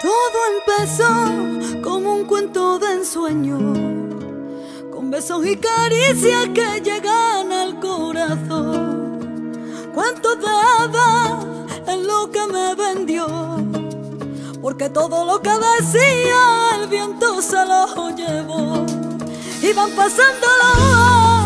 Todo empezó como un cuento de ensueño, con besos y caricias que llegan al corazón. Cuánto daba en lo que me vendió, porque todo lo que decía el viento se lo llevó. Iban pasando los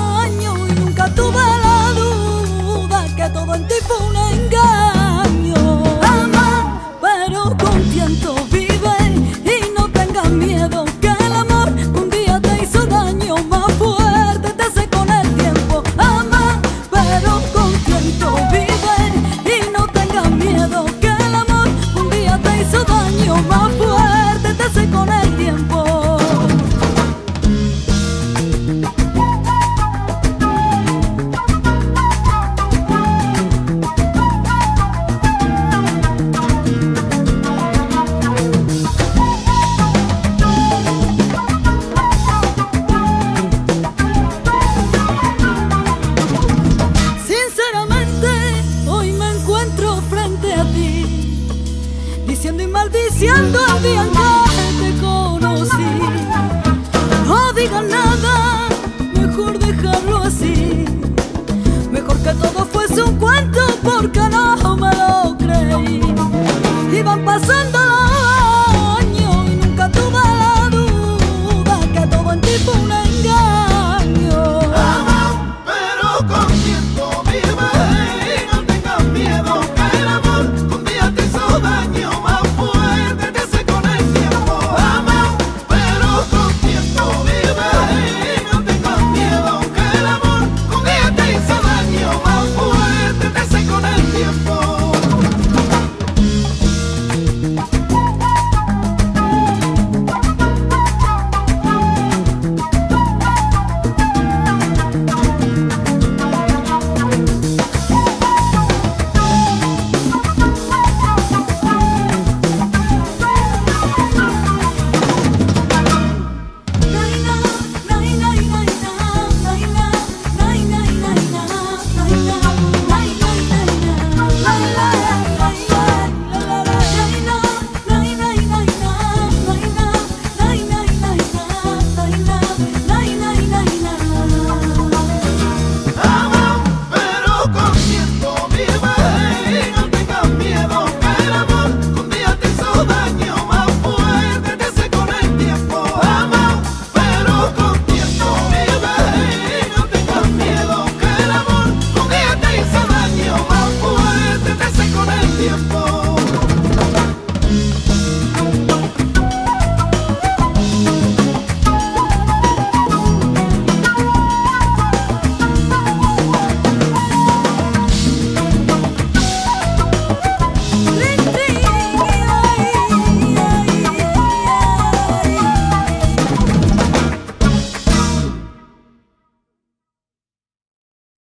diciendo y maldiciendo el día que te conocí. No digan nada, mejor dejarlo así. Mejor que todo fuese un cuento, porque no.